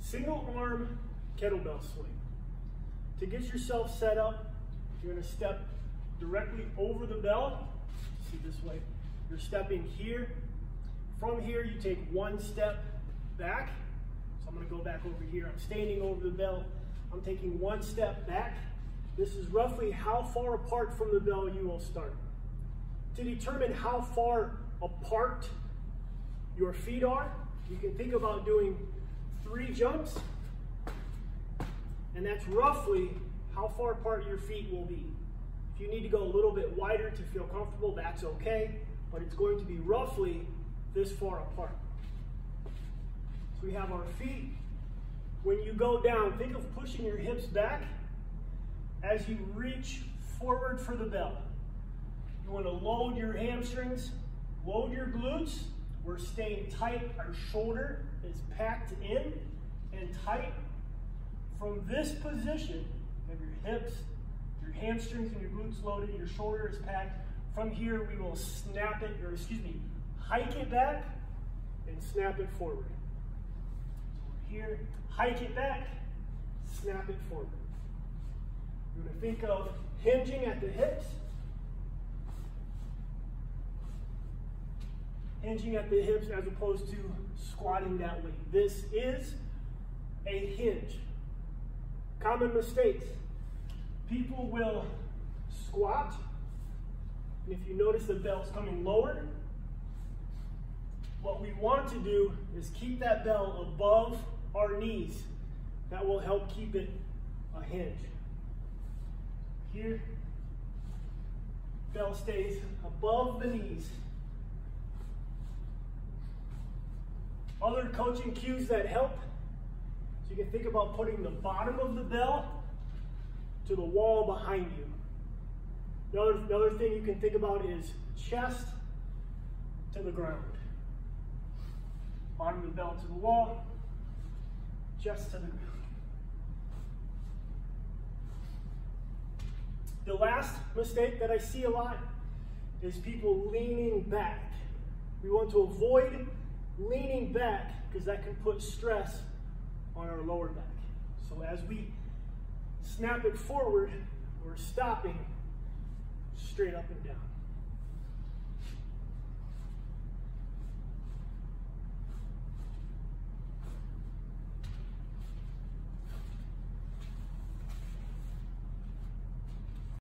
single arm kettlebell swing. To get yourself set up, you're gonna step directly over the bell. See this way. You're stepping here. From here, you take one step back. So I'm gonna go back over here. I'm standing over the bell. I'm taking one step back. This is roughly how far apart from the bell you will start. To determine how far apart your feet are, you can think about doing three jumps, and that's roughly how far apart your feet will be. If you need to go a little bit wider to feel comfortable, that's okay, but it's going to be roughly this far apart. So we have our feet. When you go down, think of pushing your hips back as you reach forward for the bell. You want to load your hamstrings, load your glutes. We're staying tight. Our shoulder is packed in and tight. From this position, you have your hips, your hamstrings and your glutes loaded, your shoulder is packed. From here, we will snap it, or excuse me, hike it back and snap it forward. So here, hike it back, snap it forward. You're to think of hinging at the hips, hinging at the hips as opposed to squatting that way. This is a hinge. Common mistakes. People will squat, and if you notice the bell's coming lower, what we want to do is keep that bell above our knees. That will help keep it a hinge. Here, bell stays above the knees. Other coaching cues that help. So you can think about putting the bottom of the bell to the wall behind you. Another, another thing you can think about is chest to the ground. Bottom of the bell to the wall, chest to the ground. The last mistake that I see a lot is people leaning back. We want to avoid leaning back because that can put stress on our lower back. So as we snap it forward, we're stopping straight up and down.